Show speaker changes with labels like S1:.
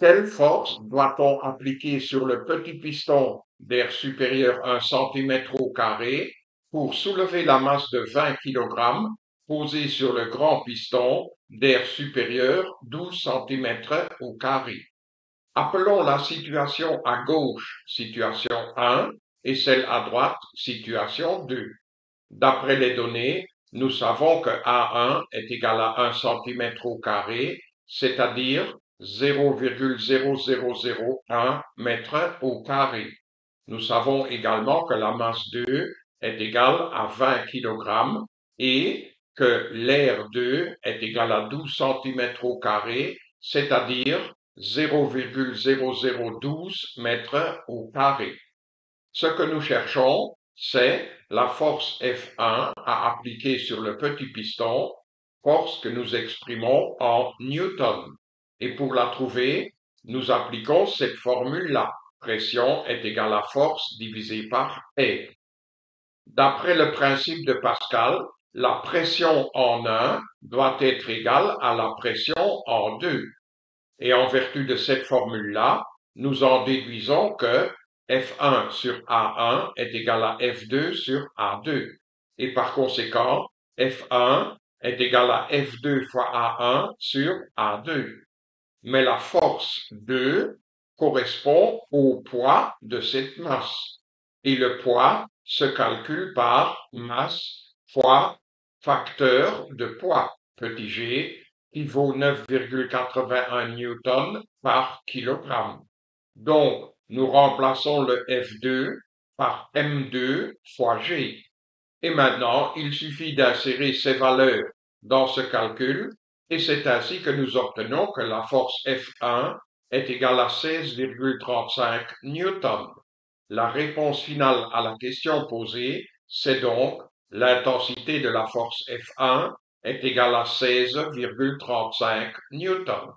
S1: Quelle force doit-on appliquer sur le petit piston d'air supérieur à 1 cm au carré pour soulever la masse de 20 kg posée sur le grand piston d'air supérieur 12 cm au carré? Appelons la situation à gauche situation 1 et celle à droite situation 2. D'après les données, nous savons que A1 est égal à 1 cm au carré, c'est-à-dire 0,0001 mètre au carré. Nous savons également que la masse 2 est égale à 20 kg et que l'air 2 est égal à 12 cm au carré, c'est-à-dire 0,0012 mètres au. Ce que nous cherchons, c'est la force F1 à appliquer sur le petit piston, force que nous exprimons en newton. Et pour la trouver, nous appliquons cette formule-là. Pression est égale à force divisée par E. D'après le principe de Pascal, la pression en 1 doit être égale à la pression en 2. Et en vertu de cette formule-là, nous en déduisons que F1 sur A1 est égal à F2 sur A2. Et par conséquent, F1 est égal à F2 fois A1 sur A2 mais la force 2 correspond au poids de cette masse. Et le poids se calcule par masse fois facteur de poids, petit g, qui vaut 9,81 newtons par kilogramme. Donc, nous remplaçons le F2 par M2 fois G. Et maintenant, il suffit d'insérer ces valeurs dans ce calcul et c'est ainsi que nous obtenons que la force F1 est égale à 16,35 newtons. La réponse finale à la question posée, c'est donc l'intensité de la force F1 est égale à 16,35 newtons.